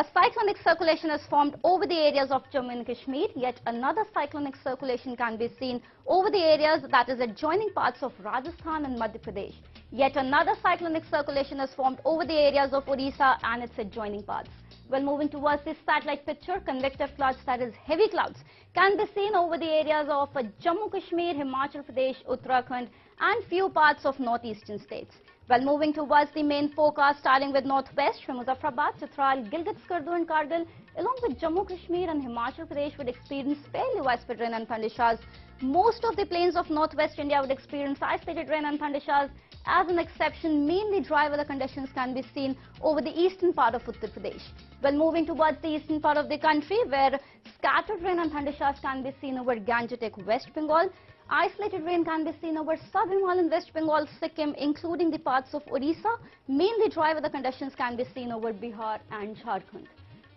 A cyclonic circulation has formed over the areas of Jammu and Kashmir, yet another cyclonic circulation can be seen over the areas that is adjoining parts of Rajasthan and Madhya Pradesh. Yet another cyclonic circulation has formed over the areas of Odisha and its adjoining parts. Well, moving towards this satellite picture, convective clouds, that is heavy clouds, can be seen over the areas of Jammu Kashmir, Himachal Pradesh, Uttarakhand and few parts of northeastern states. Well, moving towards the main forecast, starting with northwest from Muzaffarabad, Chitral, Gilgit, Skardu and Kargil, along with Jammu Kashmir and Himachal Pradesh would experience fairly widespread rain and thunder showers. Most of the plains of northwest India would experience isolated rain and thunder showers. As an exception, mainly dry weather conditions can be seen over the eastern part of Uttar Pradesh. Well, moving towards the eastern part of the country, where scattered rain and thunder showers can be seen over Gangetic, West Bengal. Isolated rain can be seen over southern Himalayan West Bengal, Sikkim, including the parts of Odisha. Mainly dry weather conditions can be seen over Bihar and Jharkhand.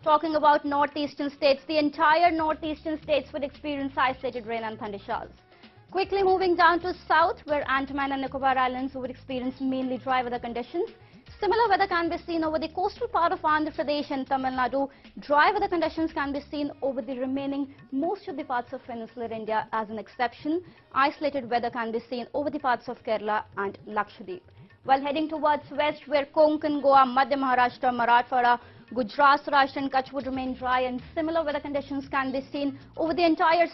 Talking about northeastern states, the entire northeastern states would experience isolated rain and thunder showers. Quickly moving down to south, where Andaman and Nicobar Islands would experience mainly dry weather conditions. Similar weather can be seen over the coastal part of Andhra Pradesh and Tamil Nadu. Dry weather conditions can be seen over the remaining most of the parts of peninsular India as an exception. Isolated weather can be seen over the parts of Kerala and Lakshadweep. While heading towards west, where Konkan, Goa, Madhya Maharashtra, Marathwada, Gujarat, Rajasthan, Kutch would remain dry and similar weather conditions can be seen over the entire